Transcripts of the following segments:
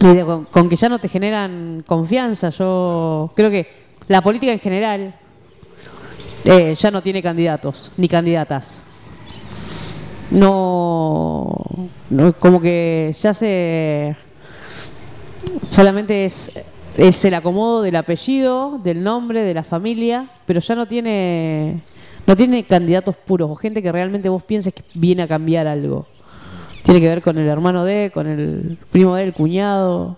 Y con, con que ya no te generan confianza, yo creo que la política en general eh, ya no tiene candidatos ni candidatas. No, no, como que ya se solamente es, es el acomodo del apellido, del nombre, de la familia, pero ya no tiene no tiene candidatos puros o gente que realmente vos pienses que viene a cambiar algo. Tiene que ver con el hermano de, con el primo de, el cuñado,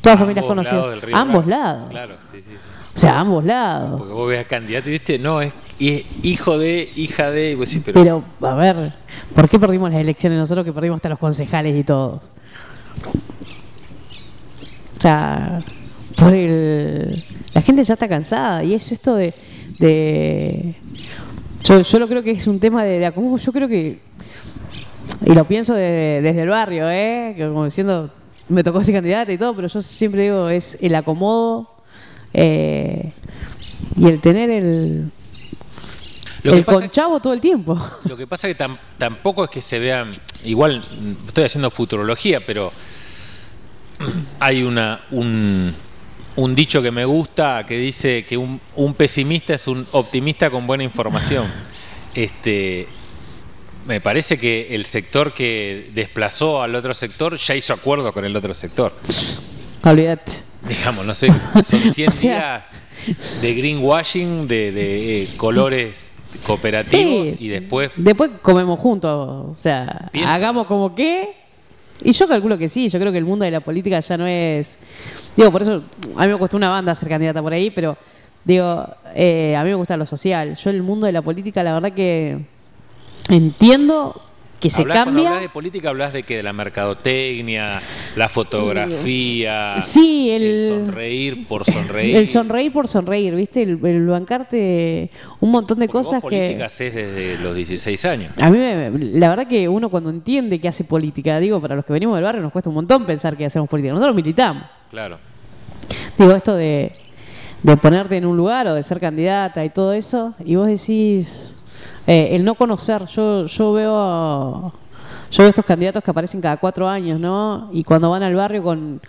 todas familias Ambos conocidas. lados del río ambos lados. Claro, sí, sí, sí. O sea, ambos lados. Porque vos ves a candidato y viste, no, es, es hijo de, hija de, y vos decís, pero, Pero, a ver, ¿por qué perdimos las elecciones nosotros que perdimos hasta los concejales y todos? O sea, por el... La gente ya está cansada y es esto de... de- Yo, yo lo creo que es un tema de, de acomodo, yo creo que... Y lo pienso de- desde el barrio, ¿eh? Como diciendo, me tocó ser candidata y todo, pero yo siempre digo, es el acomodo eh, y el tener el... Lo el conchavo todo el tiempo. Lo que pasa que tam- tampoco es que se vean, igual estoy haciendo futurología, pero hay una un, un dicho que me gusta que dice que un, un pesimista es un optimista con buena información. Este, me parece que el sector que desplazó al otro sector ya hizo acuerdo con el otro sector. Olvídate. Digamos, no sé, son 100 O sea- días de greenwashing, de, de, eh, colores cooperativos Sí. y después Después comemos juntos, o sea, Pienso. hagamos como que. Y yo calculo que sí, yo creo que el mundo de la política ya no es. Digo, por eso a mí me costó una banda ser candidata por ahí, pero digo, eh, a mí me gusta lo social. Yo el mundo de la política, la verdad que entiendo que se Hablás- Cuando cambia. hablas de política, hablas de que de la mercadotecnia, la fotografía, Sí, el- sonreír por sonreír. El sonreír por sonreír, ¿viste? El, el bancarte un montón de Porque cosas vos que. política hacés desde los 16 años. A mí, me- la verdad que uno cuando entiende que hace política, digo, para los que venimos del barrio nos cuesta un montón pensar que hacemos política. Nosotros militamos. Claro. Digo, esto de, de ponerte en un lugar o de ser candidata y todo eso, y vos decís, eh, el no conocer, yo, yo veo yo veo estos candidatos que aparecen cada cuatro años, ¿no? Y cuando van al barrio con,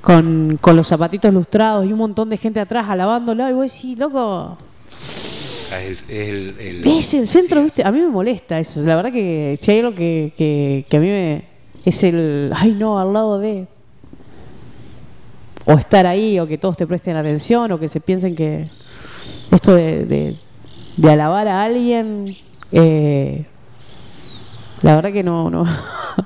con, con los zapatitos lustrados y un montón de gente atrás alabándolo, y vos decís, loco, Ah, Es el, es el- el- es el centro, sí, ¿viste? A mí me molesta eso. La verdad que si hay algo que, que, que a mí me. Es el. Ay, no, al lado de. O estar ahí, o que todos te presten atención, o que se piensen que. Esto de, de, de alabar a alguien. eh, la verdad que no. No,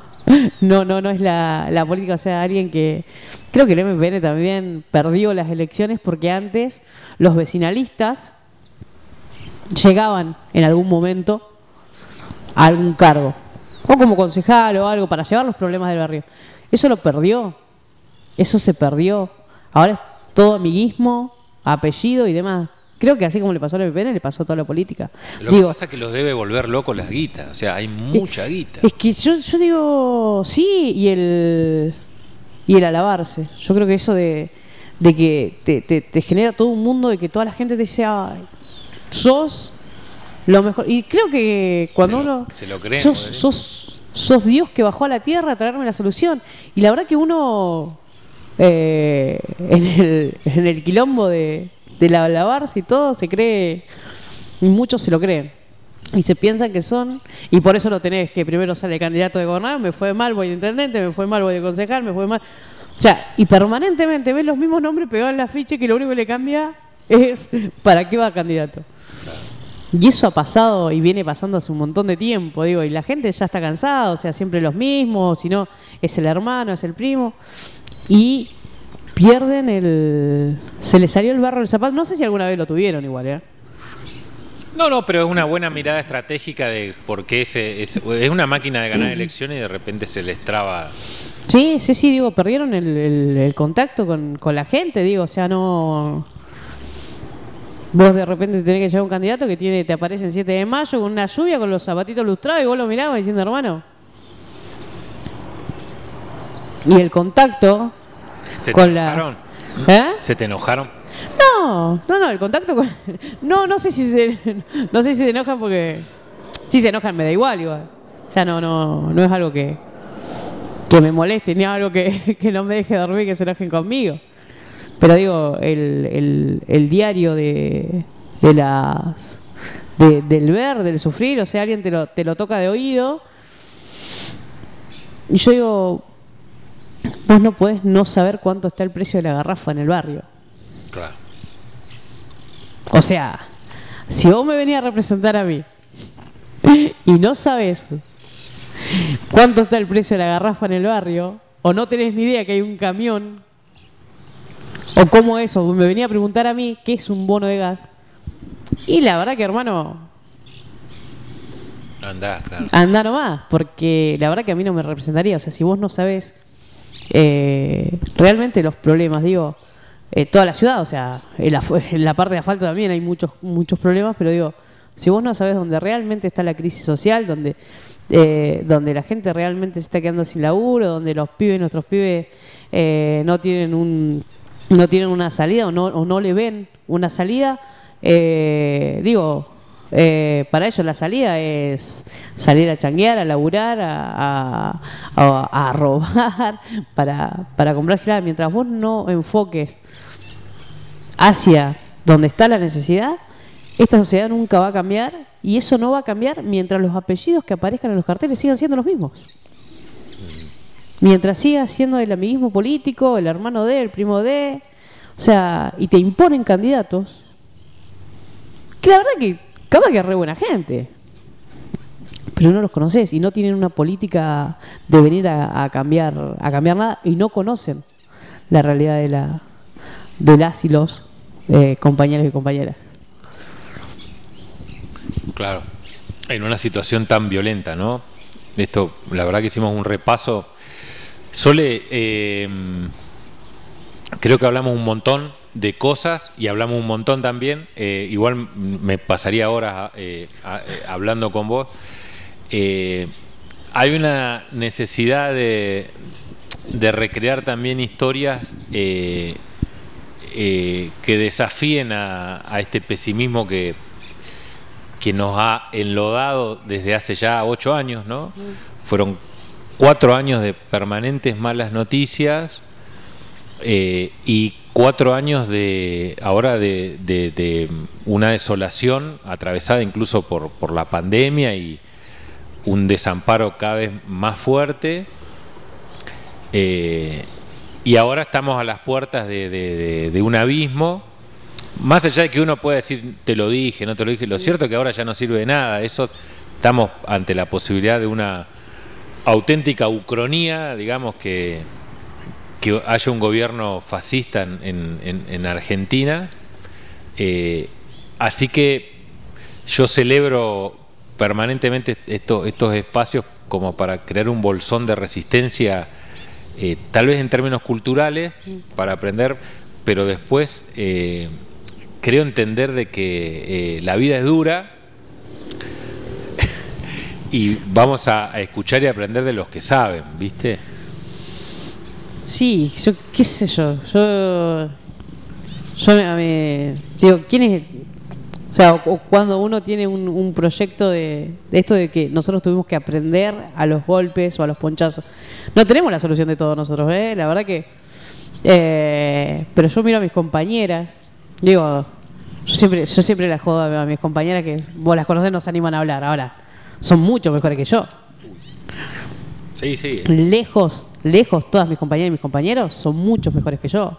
no, no, no es la, la política. O sea, alguien que. Creo que el MPN también perdió las elecciones porque antes los vecinalistas llegaban en algún momento a algún cargo, o como concejal o algo, para llevar los problemas del barrio. Eso lo perdió, eso se perdió. Ahora es todo amiguismo, apellido y demás. Creo que así como le pasó al MPN, le pasó a toda la política. Lo digo, que pasa es que los debe volver locos las guitas. O sea, hay mucha guita. es que yo, yo digo, sí, y el, y el alabarse. Yo creo que eso de, de que te, te- te genera todo un mundo de que toda la gente te dice, "Ay, sos lo mejor. Y creo que cuando Se lo- uno... se lo creen, sos, ¿no? sos, sos Dios que bajó a la tierra a traerme la solución. Y la verdad que uno, eh, en, el, en el quilombo de, del alabarse y todo, se cree, muchos se lo creen. Y se piensan que son, y por eso lo tenés, que primero sale candidato de gobernador, me fue mal, voy de intendente, me fue mal, voy de concejal, me fue mal. O sea, y permanentemente ves los mismos nombres pegados en la ficha que lo único que le cambia es para qué va candidato. Y eso ha pasado y viene pasando hace un montón de tiempo, digo, y la gente ya está cansada, o sea, siempre los mismos, si no, es el hermano, es el primo, y pierden el... Se les salió el barro del zapato, no sé si alguna vez lo tuvieron igual, ¿eh? No, no, pero es una buena mirada estratégica de por qué ese, es, es una máquina de ganar elecciones y de repente se les traba. Sí, sí, sí, digo, perdieron el, el- el contacto con, con la gente, digo, o sea, no... Vos de repente tenés que llevar un candidato que tiene, te aparece en 7 de mayo con una lluvia, con los zapatitos lustrados y vos lo mirabas diciendo, hermano. Y el contacto ¿Se te la... enojaron? ¿Eh? ¿Se te enojaron? No, no, no, el contacto con... No, no sé si se, no sé si se enojan porque... Si se enojan me da igual igual. O sea, no, no, no es algo que... que me moleste, ni algo que, que no me deje dormir, que se enojen conmigo. Pero digo, el, el, el diario de, de las de- del ver, del sufrir, o sea, alguien te lo, te lo toca de oído. Y yo digo, vos no podés no saber cuánto está el precio de la garrafa en el barrio. Claro. O sea, si vos me venís a representar a mí y no sabes cuánto está el precio de la garrafa en el barrio, o no tenés ni idea que hay un camión, o cómo es, o me venía a preguntar a mí qué es un bono de gas, y la verdad que hermano, Andá, claro. anda nomás, porque la verdad que a mí no me representaría, o sea, si vos no sabés eh, realmente los problemas, digo, eh, toda la ciudad, o sea, en la, parte de asfalto también hay muchos, muchos problemas, pero digo, si vos no sabés dónde realmente está la crisis social, donde, eh, donde la gente realmente se está quedando sin laburo, donde los pibes, nuestros pibes, eh, no tienen un no tienen una salida o no, o no le ven una salida, eh, digo, eh, para ellos la salida es salir a changuear, a laburar, a, a- robar, para, para comprar gilada. Mientras vos no enfoques hacia donde está la necesidad, esta sociedad nunca va a cambiar y eso no va a cambiar mientras los apellidos que aparezcan en los carteles sigan siendo los mismos. Mientras siga siendo el amiguismo político, el hermano de, el primo de, o sea, y te imponen candidatos, que la verdad que capaz que es re buena gente, pero no los conoces y no tienen una política de venir a, cambiar a cambiar nada y no conocen la realidad de la de las y los eh, compañeros y compañeras. Claro. En una situación tan violenta, ¿no? Esto, la verdad que hicimos un repaso. Sole, eh, creo que hablamos un montón de cosas y hablamos un montón también. eh, igual me pasaría horas eh, eh, hablando con vos. Eh, hay una necesidad de, de recrear también historias que desafíen a, a este pesimismo que, que nos ha enlodado desde hace ya ocho años, ¿no? Fueron cuatro años de permanentes malas noticias y cuatro años de ahora de, una desolación atravesada incluso por, la pandemia y un desamparo cada vez más fuerte. Eh, y ahora estamos a las puertas de- de un abismo. Más allá de que uno pueda decir, te lo dije, no te lo dije, lo cierto es que ahora ya no sirve de nada. Eso estamos ante la posibilidad de una auténtica ucronía, digamos, que, que haya un gobierno fascista en, en- en- en Argentina. Eh, así que yo celebro permanentemente esto- estos espacios como para crear un bolsón de resistencia, eh, tal vez en términos culturales, para aprender, pero después eh, creo entender de que la vida es dura y vamos a, a escuchar y aprender de los que saben, ¿viste? Sí, yo qué sé yo, yo yo me, me- digo, ¿quién es? O sea, o- cuando uno tiene un, un proyecto de, de esto de que nosotros tuvimos que aprender a los golpes o a los ponchazos. No tenemos la solución de todo nosotros, ¿eh? La verdad que... eh, pero yo miro a mis compañeras, digo, yo siempre, yo siempre las jodo a mis compañeras que vos las conocés, no se animan a hablar. Ahora, son mucho mejores que yo. Lejos, lejos, todas mis compañeras y mis compañeros son muchos mejores que yo.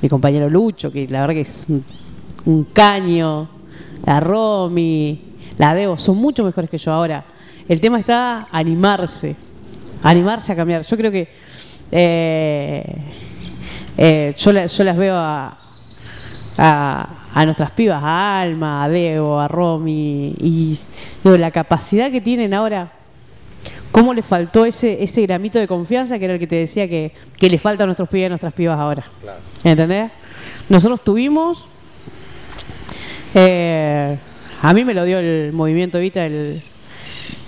Mi compañero Lucho, que la verdad que es un, un caño, la Romy, la Debo, son mucho mejores que yo ahora. El tema está animarse, animarse a cambiar. Yo creo que eh, eh, yo, la- yo las veo a, a, a nuestras pibas, a Alma, a Debo, a Romy, y digo, la capacidad que tienen ahora ¿Cómo le faltó ese, ese gramito de confianza que era el que te decía que, que le falta a nuestros pibes y a nuestras pibas ahora? ¿Entendés? Nosotros tuvimos. eh, a mí me lo dio el movimiento Evita el,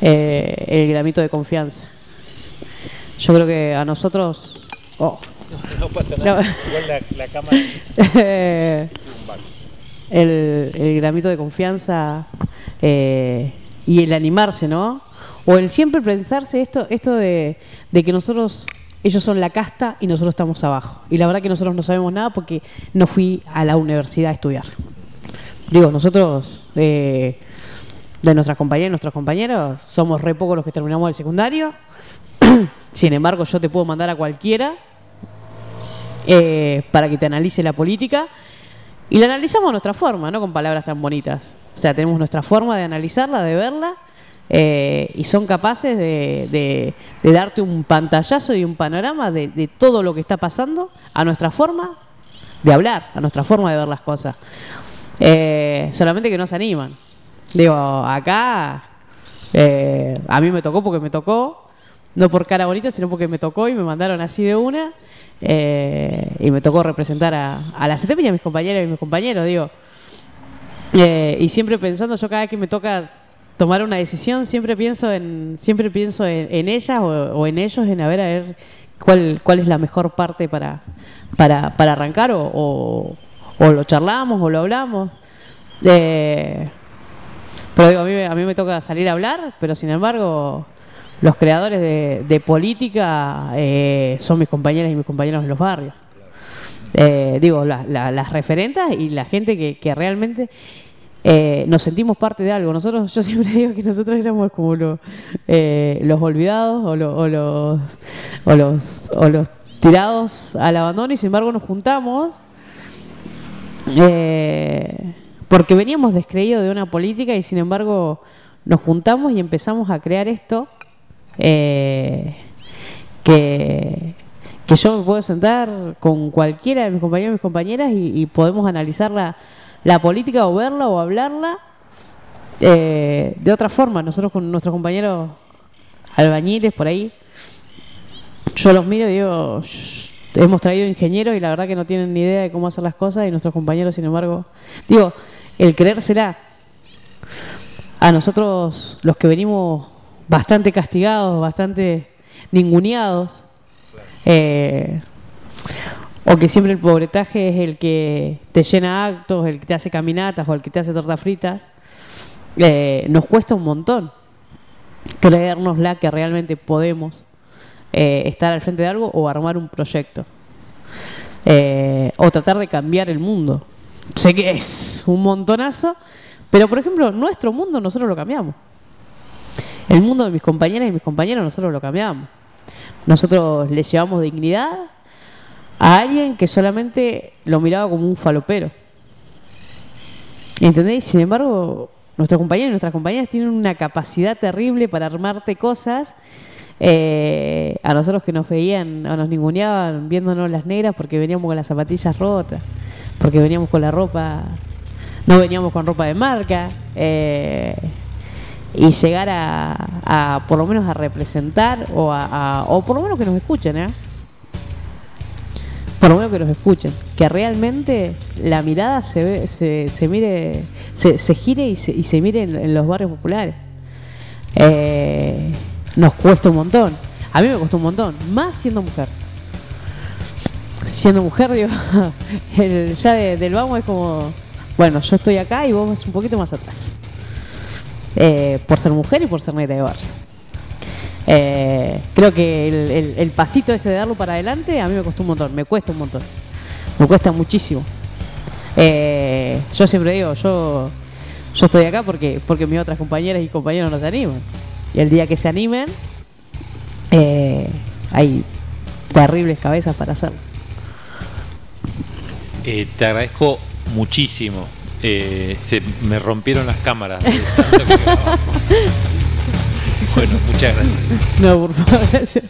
eh, el gramito de confianza. Yo creo que a nosotros. oh, No pasa nada, Igual la, cámara. el, el gramito de confianza eh, y el animarse, ¿no? O el siempre pensarse esto, esto de, que nosotros, ellos son la casta y nosotros estamos abajo. Y la verdad que nosotros no sabemos nada porque no fui a la universidad a estudiar. Digo, nosotros, eh, de nuestras compañeras y nuestros compañeros, somos re pocos los que terminamos el secundario. Sin embargo, yo te puedo mandar a cualquiera eh, para que te analice la política. Y la analizamos a nuestra forma, no con palabras tan bonitas. O sea, tenemos nuestra forma de analizarla, de verla, eh, y son capaces de, darte un pantallazo y un panorama de, todo lo que está pasando a nuestra forma de hablar, a nuestra forma de ver las cosas. Eh, solamente que no se animan. Digo, acá eh, a mí me tocó porque me tocó, no por cara bonita, sino porque me tocó y me mandaron así de una. y me tocó representar a, a la CTP y a mis compañeras y mis compañeros, digo. Y siempre pensando, yo cada vez que me toca tomar una decisión, siempre pienso en, siempre pienso en, en ellas o, en ellos, en a ver a ver cuál, cuál es la mejor parte para, para, para arrancar o, o, lo charlamos o lo hablamos. Eh, pero digo, a mí, a mí me toca salir a hablar, pero sin embargo, los creadores de, de política eh, son mis compañeras y mis compañeros en los barrios. Eh, digo, la- la- las referentas y la gente que, que realmente eh, nos sentimos parte de algo. Nosotros, yo siempre digo que nosotros éramos como lo- eh, los olvidados o, lo- o los, o, los, o los tirados al abandono y sin embargo nos juntamos eh, porque veníamos descreídos de una política y sin embargo nos juntamos y empezamos a crear esto eh, que, que yo me puedo sentar con cualquiera de mis compañeros y mis compañeras y, podemos analizar la, la política o verla o hablarla eh, de otra forma. Nosotros con nuestros compañeros albañiles por ahí, yo los miro y digo, "Shh, hemos traído ingenieros y la verdad que no tienen ni idea de cómo hacer las cosas y nuestros compañeros, sin embargo, digo, el creérsela. A nosotros, los que venimos bastante castigados, bastante ninguneados, eh, o que siempre el pobretaje es el que te llena actos, el que te hace caminatas o el que te hace tortas fritas, eh, nos cuesta un montón creérnosla que realmente podemos eh, estar al frente de algo o armar un proyecto. Eh, o tratar de cambiar el mundo. Sé que es un montonazo, pero por ejemplo, nuestro mundo nosotros lo cambiamos. El mundo de mis compañeras y mis compañeros nosotros lo cambiamos. Nosotros le llevamos dignidad a alguien que solamente lo miraba como un falopero. ¿Entendéis? Sin embargo, nuestros compañeros y nuestras compañeras tienen una capacidad terrible para armarte cosas. eh, a nosotros que nos veían o nos ninguneaban viéndonos las negras porque veníamos con las zapatillas rotas, porque veníamos con la ropa, no veníamos con ropa de marca. eh, y llegar a, a, por lo menos a representar o, a, a- o por lo menos que nos escuchen, ¿eh? Por lo menos que nos escuchen, que realmente la mirada se, ve- se, mire, se, gire y se, y se mire en, los barrios populares. Eh, nos cuesta un montón. A mí me costó un montón, más siendo mujer. Siendo mujer, digo, el- ya de- del vamos es como, bueno, yo estoy acá y vos vas un poquito más atrás. Eh, por ser mujer y por ser negra de barrio. Eh, creo que el, el- el pasito ese de darlo para adelante a mí me costó un montón, me cuesta un montón, me cuesta muchísimo. Eh, yo siempre digo, yo, yo estoy acá porque, porque mis otras compañeras y compañeros nos animan. Y el día que se animen, eh, hay terribles cabezas para hacerlo. Eh, te agradezco muchísimo. Se me rompieron las cámaras. bueno, muchas gracias. No, por favor, gracias.